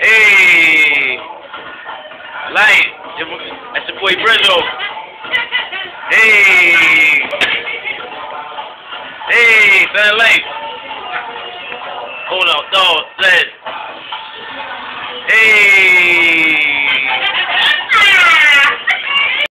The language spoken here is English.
Hey! Light! That's your boy Brizzo! Hey! Hey! Fan light! Hold on, dog, let Hey!